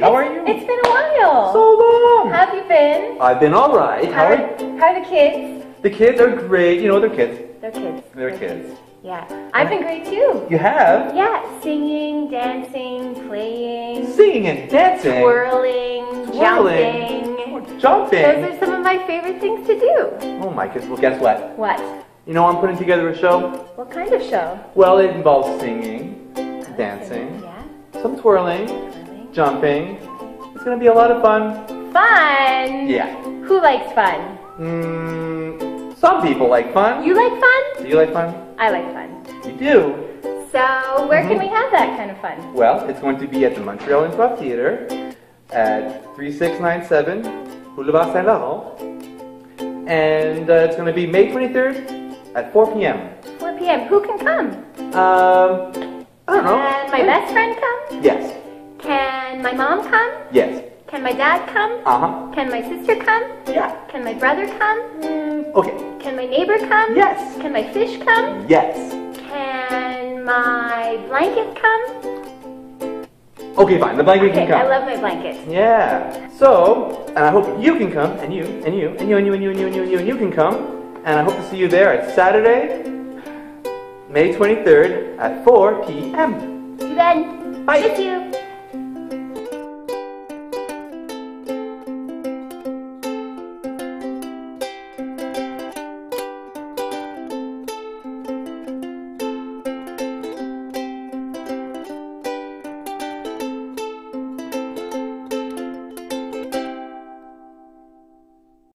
How are you? It's been a while. So long. How have you been? I've been all right. How How are, are how are the kids? the kids? Are great. You know they're kids. They're kids. They're kids. Yeah. I've been great too. You have Yeah, singing, dancing, playing, singing and dancing, twirling, Twirling. jumping. Oh, jumping. Those are some of my favorite things to do. Oh my goodness. Well, guess what? What? You know I'm putting together a show. What kind of show? Well, it involves singing, dancing, Yeah. some Twirling. Jumping. It's gonna be a lot of fun. Fun. Yeah. Who likes fun? Mm, some people like fun. You like fun? Do you like fun? I like fun. You do. So where can Mhm. we have that kind of fun? Well, it's going to be at the Montreal Improv Theater at 3697 Boulevard Saint Laurent. And uh, it's going to be May 23rd at 4 p.m. 4 p.m. Who can come? Um, I don't know. Can my best friend come? Yes. Can my mom come? Yes. Can my dad come? Uh huh. Can my sister come? Yeah. Can my brother come? Okay. Can my neighbor come? Yes. Can my fish come? Yes. Can my blanket come? Okay, fine. The blanket Okay, can come. I love my blanket. Yeah. So, and I hope you can come, and you, and you, and you, and you, and you, and you, and you, and you, and you can come. And I hope to see you there at Saturday, May 23rd at 4 p.m. See You then. Bye. Miss you.